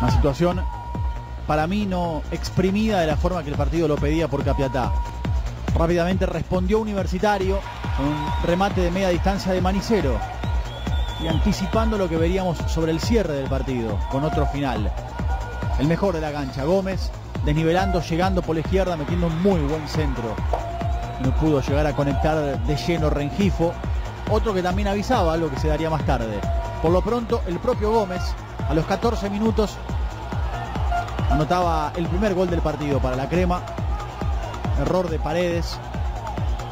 Una situación para mí no exprimida de la forma que el partido lo pedía por Capiatá. Rápidamente respondió Universitario con un remate de media distancia de Manicero y anticipando lo que veríamos sobre el cierre del partido con otro final. El mejor de la cancha, Gómez, desnivelando, llegando por la izquierda, metiendo un muy buen centro. No pudo llegar a conectar de lleno Rengifo. Otro que también avisaba algo que se daría más tarde. Por lo pronto, el propio Gómez, a los 14 minutos, anotaba el primer gol del partido para la crema. Error de paredes.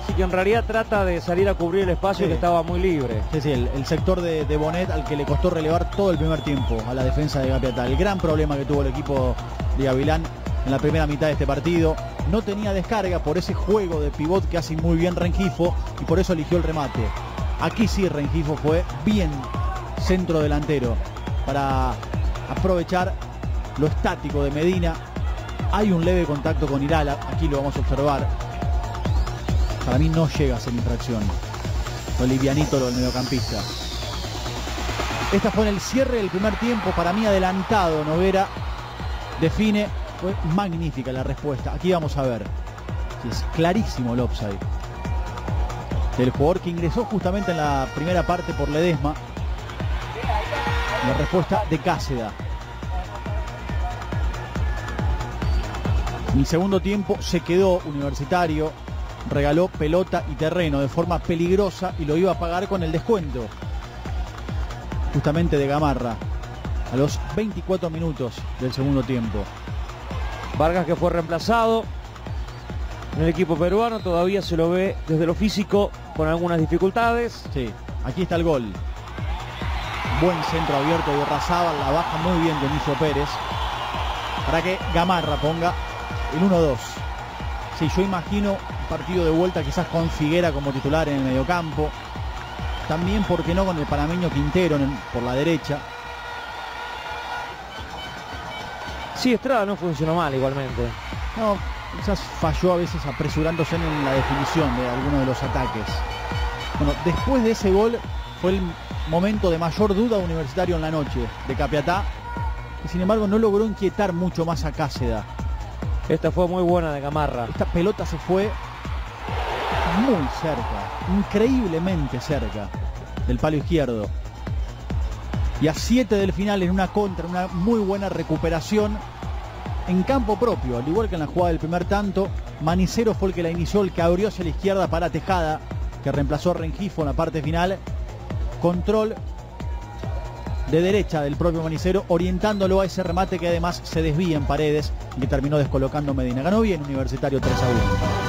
Sí, que en realidad trata de salir a cubrir el espacio Sí. que estaba muy libre. Sí, sí, el, el sector de, de Bonet al que le costó relevar todo el primer tiempo a la defensa de Gapiatá. El gran problema que tuvo el equipo de Gavilán en la primera mitad de este partido. No tenía descarga por ese juego de pivot que hace muy bien Rengifo y por eso eligió el remate. Aquí sí Rengifo fue bien centro delantero para aprovechar lo estático de Medina. Hay un leve contacto con Irala, aquí lo vamos a observar. Para mí no llega a ser infracción. Lo livianito lo del mediocampista. Esta fue en el cierre del primer tiempo, para mí adelantado. Novera define, fue magnífica la respuesta. Aquí vamos a ver. es clarísimo el offside. Del jugador que ingresó justamente en la primera parte por Ledesma. La respuesta de Cáceda. En el segundo tiempo se quedó universitario, regaló pelota y terreno de forma peligrosa y lo iba a pagar con el descuento. Justamente de Gamarra. A los 24 minutos del segundo tiempo. Vargas que fue reemplazado en el equipo peruano, todavía se lo ve desde lo físico con algunas dificultades. Sí, aquí está el gol. Buen centro abierto de Razábal, la baja muy bien Dionisio Pérez. Para que Gamarra ponga el 1-2. Sí, yo imagino un partido de vuelta quizás con Figuera como titular en el mediocampo. También, ¿por qué no?, con el panameño Quintero el- por la derecha. Sí, Estrada no funcionó mal igualmente. No, quizás falló a veces apresurándose en la definición de algunos de los ataques. Bueno, después de ese gol fue el momento de mayor duda universitario en la noche de Capiatá, que sin embargo no logró inquietar mucho más a Cáceda. Esta fue muy buena de Gamarra. Esta pelota se fue muy cerca, increíblemente cerca del palo izquierdo. Y a 7 del final en una contra, una muy buena recuperación en campo propio, al igual que en la jugada del primer tanto, Manicero fue el que la inició, el que abrió hacia la izquierda para Tejada, que reemplazó a Rengifo en la parte final. Control de derecha del propio Manicero, orientándolo a ese remate que además se desvía en paredes y terminó descolocando Medina. Ganó bien Universitario 3 a 1.